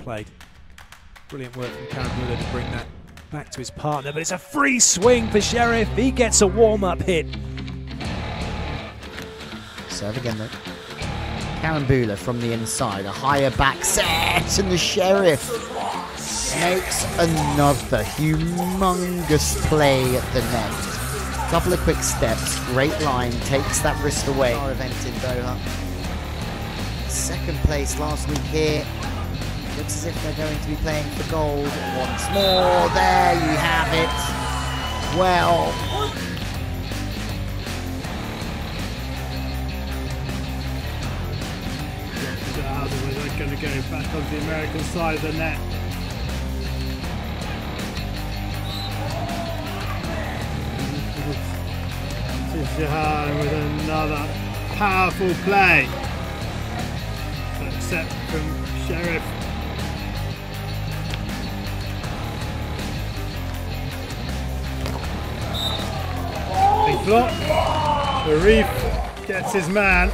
played. Brilliant work from Carambula to bring that back to his partner, but it's a free swing for Cherif. He gets a warm-up hit. Serve again though. Carambula from the inside, a higher back set, and the Cherif makes another humongous play at the net. Couple of quick steps, great line, takes that wrist away. Our event in Doha. Second place last week here. Looks as if they're going to be playing for gold once more. There you have it. Well, They're going to go back on the American side of the net. Jahan with another powerful play. Except from Cherif. Flop. Cherif gets his man.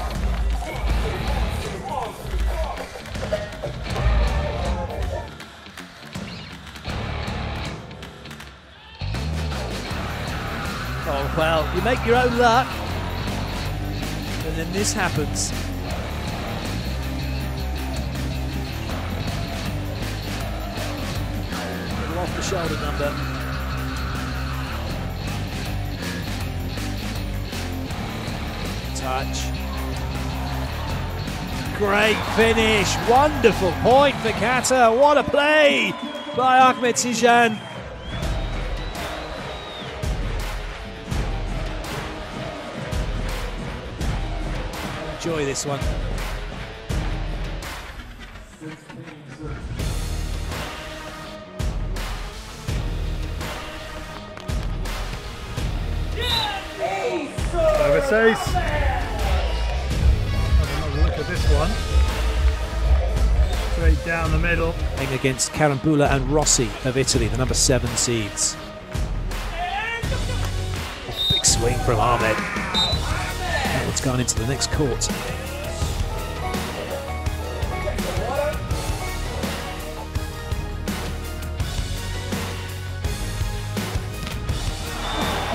Oh, well, you make your own luck. And then this happens. Off the shoulder number. Touch. Great finish. Wonderful point for Qatar. What a play by Ahmed Tijan. Enjoy this one. Service one. Straight down the middle. Playing against Carambula and Rossi of Italy, the number seven seeds. Big swing from Ahmed. That one's gone into the next court.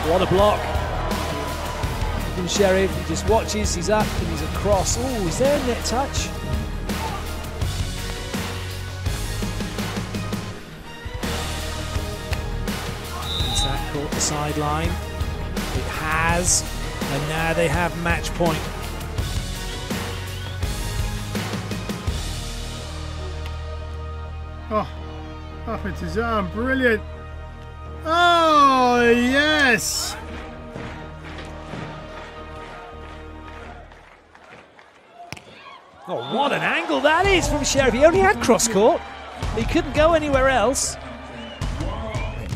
What a block from Cherif. He just watches, he's up and he's across. Oh, is there a net touch? Has that caught the sideline? It has. And now they have match point. Oh, Ahmed Tijan, brilliant. Oh, yes. What an angle that is from Cherif. He only had cross court. He couldn't go anywhere else.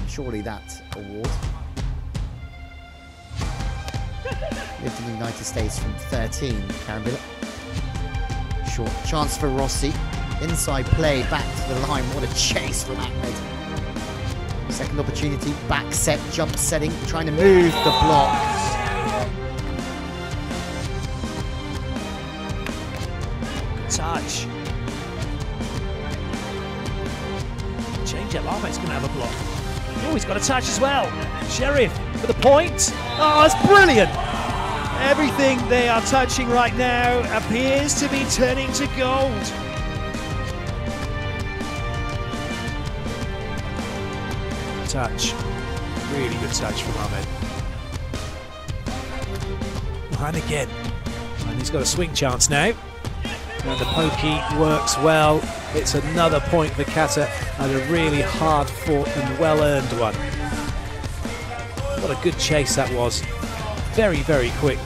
surely that award. Lived in the United States from 13, Carambula. Short chance for Rossi. Inside play, back to the line. What a chase from Ahmed. Second opportunity, back set, jump setting, trying to move the block. Change going to have a block. Oh, he's got a touch as well. Cherif for the point. Oh, that's brilliant. Everything they are touching right now appears to be turning to gold. Touch. Really good touch from Ahmed. And again. And he's got a swing chance now. And the pokey works well. It's another point for Qatar and a really hard fought and well earned one. What a good chase that was. Very, very quick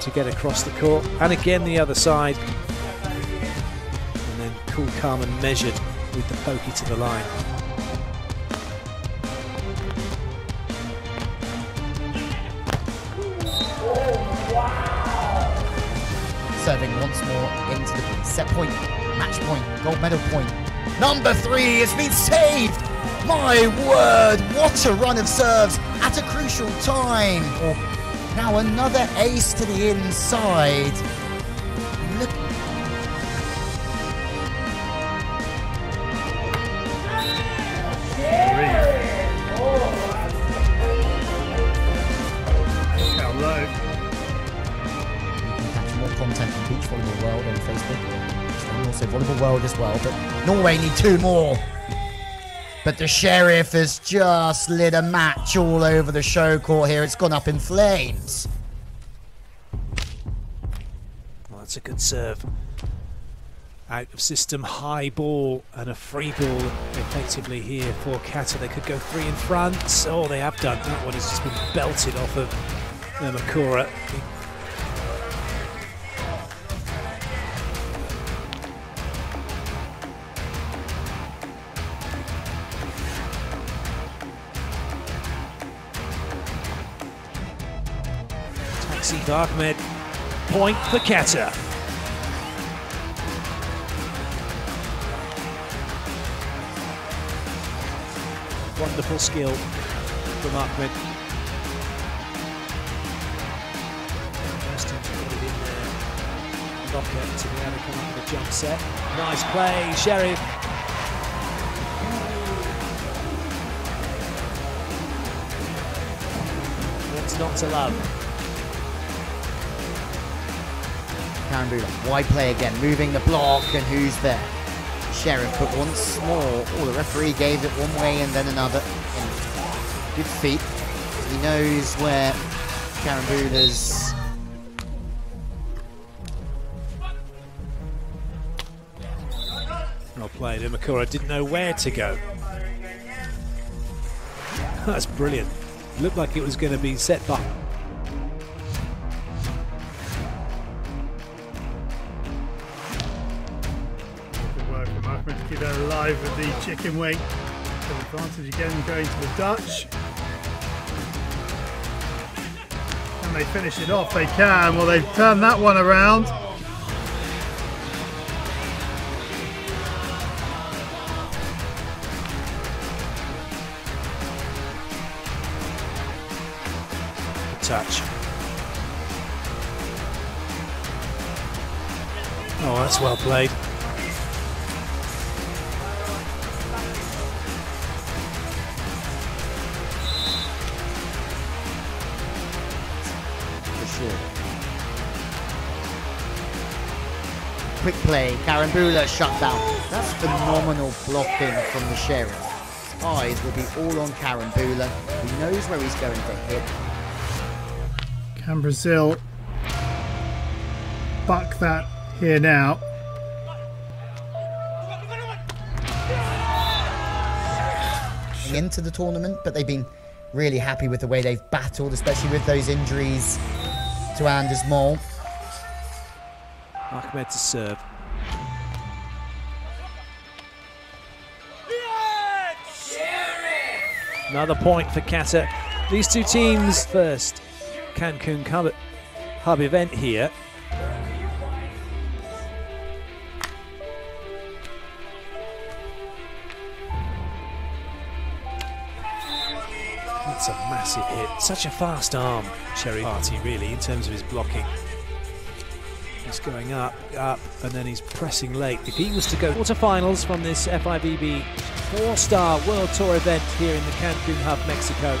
to get across the court. And again the other side. And then cool, calm and measured with the pokey to the line. Serving once more into the set point, match point, gold medal point. Number three has been saved! My word, what a run of serves at a crucial time! Oh, now another ace to the inside. World on Facebook. Also Volleyball World as well. But Norway need two more. But the Cherif has just lit a match all over the show court here. It's gone up in flames. Well, that's a good serve. Out of system, high ball and a free ball effectively here for Qatar. They could go three in front. Oh, they have done. That one has just been belted off of Makura. Taxi Ahmed. Point for Qatar. Wonderful skill from Ahmed. First time to it in there. To be able to come up with a jump set. Nice play, Cherif. Not to love? Bula, wide play again, moving the block, and who's there? Cherif, but once more, oh, the referee gave it one way and then another. And good feet. He knows where Carambula's Well played. Imakura didn't know where to go. That's brilliant. Looked like it was going to be set back. Ahmed to keep that alive with the chicken wing. Good advantage again going to the Dutch. Can they finish it off? They can. Well, they've turned that one around. touch. Oh, that's well played. Quick play, Carambula shut down. That's phenomenal blocking from the Cherif. His eyes will be all on Carambula. He knows where he's going to hit. Can Brazil buck that here now? into the tournament, but they've been really happy with the way they've battled, especially with those injuries to Anders Mol. Ahmed to serve. Another point for Qatar. These two teams first Cancun Hub, hub event here. That's a massive hit. Such a fast arm, Cherry Party, really, in terms of his blocking. He's going up, up, and then he's pressing late. If he was to go quarterfinals from this FIVB four-star World Tour event here in the Cancun Hub, Mexico,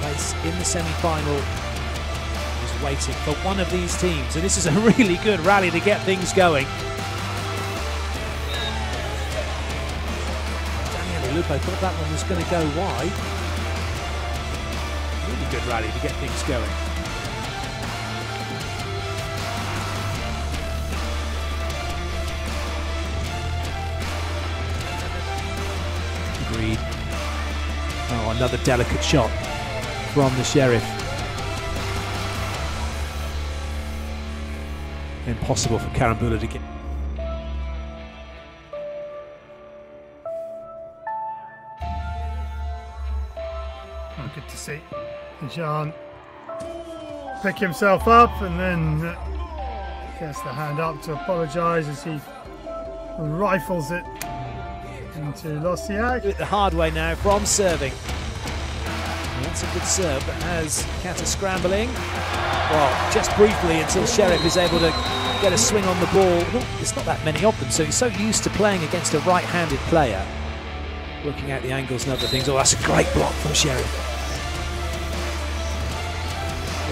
place in the semi-final is waiting for one of these teams, and this is a really good rally to get things going. Daniel Lupo thought that one was going to go wide. Really good rally to get things going. Another delicate shot from the Cherif. Impossible for Carambula to get. Oh, good to see Jean pick himself up and then uh, gets the hand up to apologise as he rifles it into Losiak. the hard way now from serving. That's a good serve, but has Qatar scrambling. Well, just briefly until Cherif is able to get a swing on the ball. There's not that many of them, so he's so used to playing against a right-handed player. Looking out the angles and other things. Oh, that's a great block from Cherif.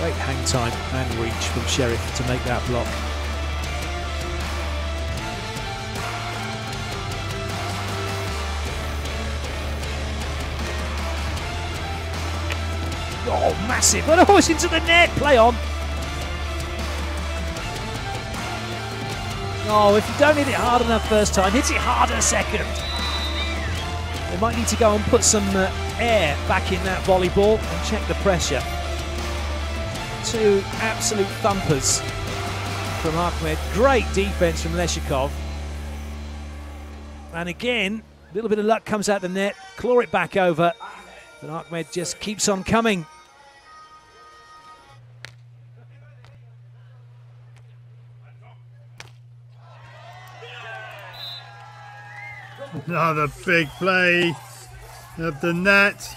Great hang time and reach from Cherif to make that block. Massive. But a horse into the net. Play on. Oh, if you don't hit it hard enough first time, hit it harder second. They might need to go and put some uh, air back in that volleyball and check the pressure. Two absolute thumpers from Ahmed. Great defense from Leshukov. And again, a little bit of luck comes out the net, claw it back over. But Ahmed just keeps on coming. Another big play of the net.